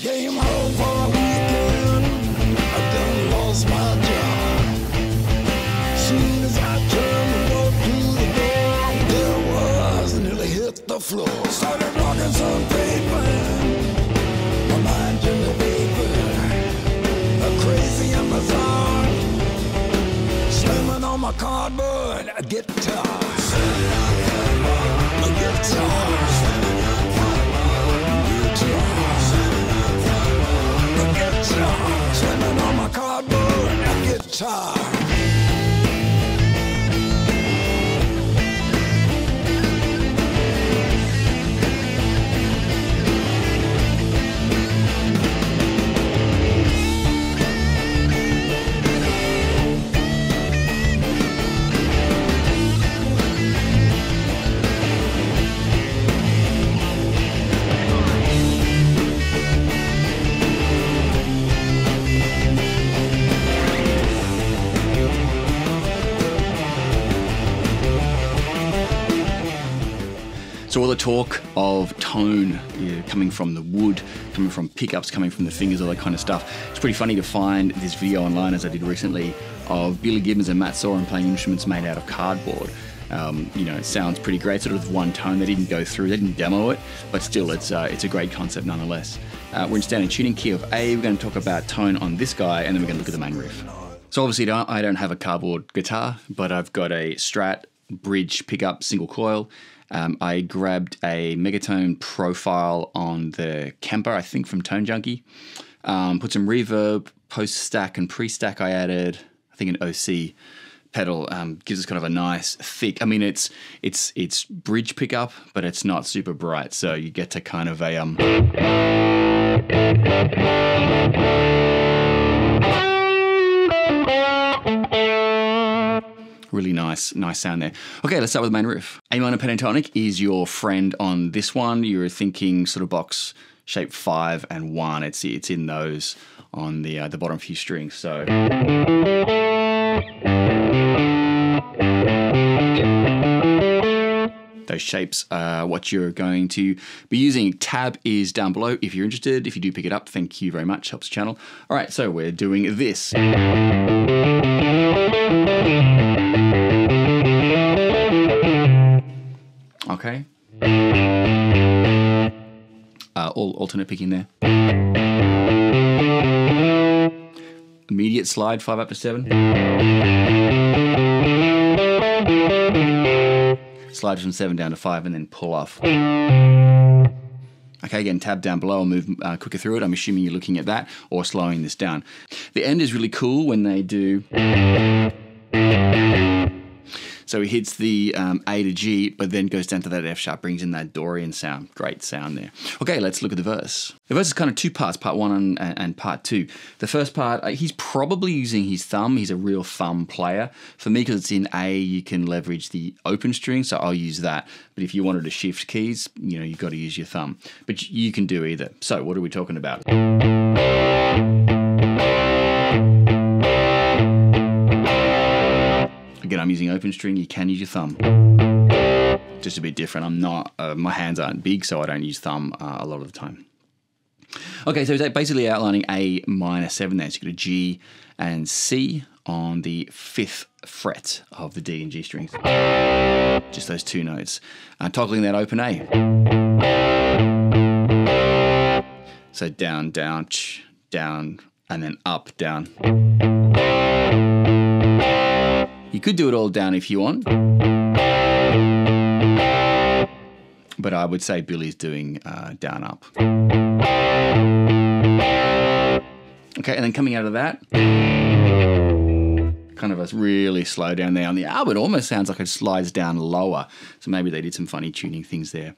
came home for a weekend. I done lost my job. Soon as I turned the door to the door, there was nearly hit the floor. Started walking some paper. My mind turned to paper. A crazy Amazon. Slamming on my cardboard guitar. A guitar. Guitar. All the talk of tone yeah, coming from the wood, coming from pickups, coming from the fingers, all that kind of stuff. It's pretty funny to find this video online, as I did recently, of Billy Gibbons and Matt Sorum playing instruments made out of cardboard. Um, you know, it sounds pretty great, sort of one tone. They didn't go through, they didn't demo it, but still, it's uh, it's a great concept nonetheless. Uh, we're in standard tuning key of A. We're going to talk about tone on this guy, and then we're going to look at the main riff. So obviously, I don't have a cardboard guitar, but I've got a Strat bridge pickup single coil. Um, I grabbed a Megatone profile on the Kemper, I think from Tone Junkie. Um, put some reverb, post stack and pre stack. I added, I think an OC pedal um, gives us kind of a nice thick. I mean, it's it's it's bridge pickup, but it's not super bright, so you get to kind of a um. Really nice, nice sound there. Okay, let's start with the main riff. A minor pentatonic is your friend on this one. You're thinking sort of box shape five and one. It's it's in those on the uh, the bottom few strings. So. Those shapes are what you're going to be using. Tab is down below if you're interested. If you do pick it up, thank you very much. Helps the channel. All right, so we're doing this. Okay. Uh, all alternate picking there. Immediate slide, five up to seven. Slide from seven down to five and then pull off. Okay, again, tab down below. I'll move uh, quicker through it. I'm assuming you're looking at that or slowing this down. The end is really cool when they do. So he hits the um, A to G, but then goes down to that F sharp, brings in that Dorian sound. Great sound there. Okay, let's look at the verse. The verse is kind of two parts, part one and, and, part two. The first part, uh, he's probably using his thumb. He's a real thumb player. For me, because it's in A, you can leverage the open string, so I'll use that. But if you wanted to shift keys, you know, you've got to use your thumb. But you can do either. So what are we talking about? Again, I'm using open string. You can use your thumb. Just a bit different. I'm not. Uh, my hands aren't big, so I don't use thumb uh, a lot of the time. Okay, so basically outlining A minor seven there. So you've got a G and C on the fifth fret of the D and G strings. Just those two notes. Uh, toggling that open A. So down, down, down, and then up, down. You could do it all down if you want. But I would say Billy's doing uh, down up. Okay, and then coming out of that, kind of a really slow down there on the album. It almost sounds like it slides down lower. So maybe they did some funny tuning things there.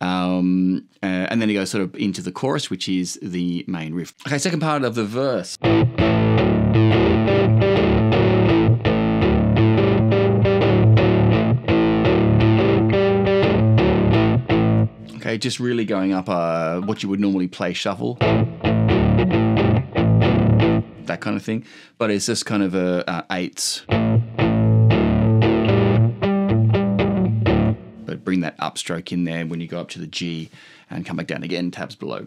Um, uh, and then he goes sort of into the chorus, which is the main riff. Okay, second part of the verse. Okay, just really going up uh, what you would normally play shuffle. That kind of thing. But it's just kind of a, a eights. But bring that upstroke in there when you go up to the G and come back down again, tabs below.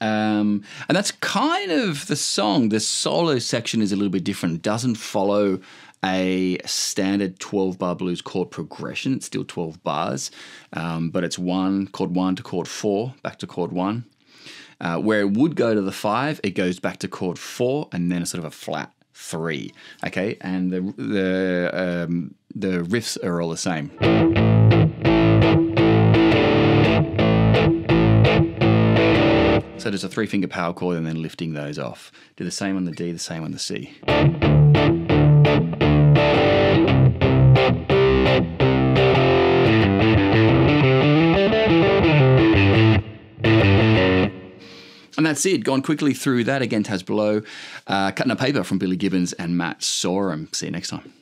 Um, and that's kind of the song. The solo section is a little bit different. It doesn't follow a standard 12 bar blues chord progression. It's still 12 bars, um, but it's one, chord one to chord four, back to chord one. Uh, where it would go to the five, it goes back to chord four and then a sort of a flat three. Okay, and the the um, the riffs are all the same. So there's a three finger power chord and then lifting those off. Do the same on the D, the same on the C. And that's it. Gone quickly through that. Again, Taz Below. Uh, cutting up paper from Billy Gibbons and Matt Sorum. See you next time.